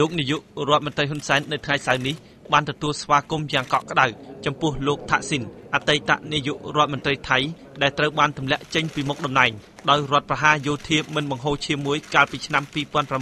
លោកនាយករដ្ឋមន្ត្រីហ៊ុនសែននៅថ្ងៃសៅរ៍នេះបានទទួលស្វាគមន៍យ៉ាងកក់ក្ដៅចំពោះលោកថាក់ស៊ីនអតីតនាយករដ្ឋមន្ត្រីថៃដែលត្រូវបានទម្លាក់ចេញពីមុខតំណែងដោយរដ្ឋប្រហារយោធាមិនបង្ហូរឈាមមួយកាលពីឆ្នាំ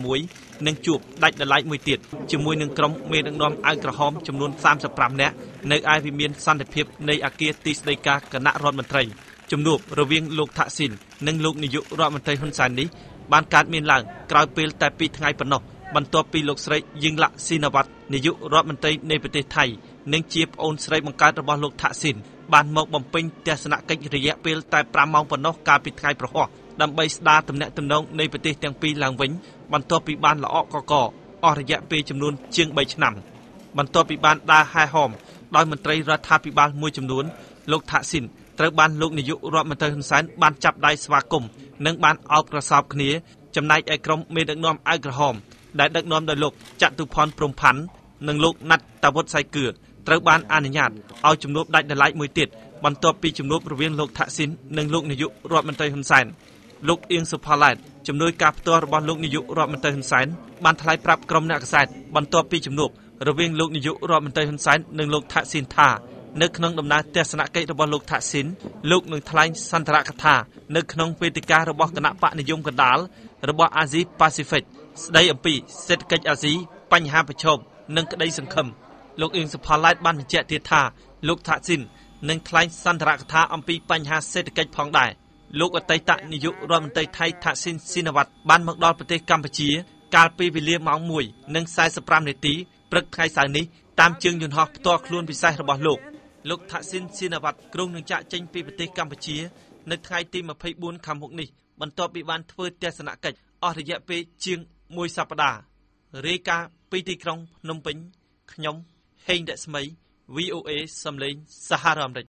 2006និងជួបដាច់ដライមួយទៀតជាមួយនឹងក្រុមមេដឹកនាំអាវក្រហមចំនួន35នាក់នៅឯវិមានសន្តិភាពនៃអគារទីស្តីការគណៈរដ្ឋមន្ត្រីជំនួបរវាងលោកថាក់ស៊ីននិងលោកនាយករដ្ឋមន្ត្រីហ៊ុនសែននេះបានកើតមានឡើងក្រោយពេលតែ2ថ្ងៃប៉ុណ្ណោះ បន្ទាប់ពីលោកស្រីយឹងឡាក់ស៊ីណាវ៉ាត់នាយករដ្ឋមន្ត្រីនៃប្រទេសថៃនិងជាប្អូនស្រីបង្កើតរបស់លោកថាក់ស៊ីនបានមកបំពេញទស្សនកិច្ចរយៈពេលតែ5ម៉ោងប៉ុណ្ណោះកាលពីថ្ងៃប្រហោះដើម្បីស្ដារទំនាក់ទំនងនៃប្រទេសទាំងពីរឡើងវិញបន្ទាប់ពីបានល្អក់កកអស់រយៈពេលចំនួនជាង3ឆ្នាំបន្ទាប់ពីបានដើរហែហោមដោយមន្ត្រីរដ្ឋាភិបាលមួយចំនួនលោកថាក់ស៊ីនត្រូវបានលោកនាយករដ្ឋមន្ត្រីហ៊ុនសែនបានចាប់ដៃស្វាគមន៍និងបានអោបក្រសោបគ្នាចំណែកឯក្រុមមេដឹកនាំអាវក្រហម ដែលដឹកនាំដោយលោកចតុភ័ណ្ឌព្រំផាន់និងលោកណាត់តាវុតសៃគឿត្រូវបានអនុញ្ញាតឲ្យជំនួបដាច់ដライមួយទៀតបន្ទាប់ពីជំនួបរវាងលោកថាក់ស៊ីននិងលោកនាយករដ្ឋមន្ត្រីហ៊ុនសែនលោកអៀងសុផាឡែតជំនួយការផ្ទាល់របស់លោកនាយករដ្ឋមន្ត្រីហ៊ុនសែនបានថ្លែងប្រាប់ក្រុមអ្នកកសែតបន្ទាប់ពីជំនួបរវាងលោកនាយករដ្ឋមន្ត្រីហ៊ុនសែននិងលោកថាក់ស៊ីនថានៅក្នុងដំណើរទស្សនកិច្ចរបស់លោកថាក់ស៊ីនលោកនឹងថ្លែងសន្ទរកថា នៅក្នុងវេទិការបស់គណៈបកនិយមកណ្ដាលរបស់អាស៊ីប៉ាស៊ីហ្វិក ស្ដីអំពីសេដ្ឋកិច្ចអាស៊ីបញ្ហាប្រឈមនិងក្តីសង្ឃឹមលោកអ៊ីងសុផាឡៃតបានបញ្ជាក់ទៀតថាលោកថាក់ស៊ីននឹងថ្លែងសន្ទរកថាអំពីបញ្ហាសេដ្ឋកិច្ចផងដែរលោកអតីតនាយករដ្ឋមន្ត្រីថៃថាក់ស៊ីនស៊ីណាវ៉ាត់បានមកដល់ប្រទេសកម្ពុជា កាលពីវេលាម៉ោង1:45នាទីព្រឹកថ្ងៃសៅរ៍នេះតាមជើងយន្តហោះផ្ទាល់ខ្លួនពិសេសរបស់លោកលោកថាក់ស៊ីនស៊ីណាវ៉ាត់ក្រុងនឹងចាក់ចេញពីប្រទេសកម្ពុជា នៅថ្ងៃទី24ខែមុខនេះបន្ទាប់ពីបានធ្វើទស្សនកិច្ចអស់រយៈពេលជាង 1សប្តាហ៍រាយការណ៍ពីទីក្រុងភ្នំពេញខ្ញុំហេងរស្មី VOA សំឡេងសហរដ្ឋអាមេរិក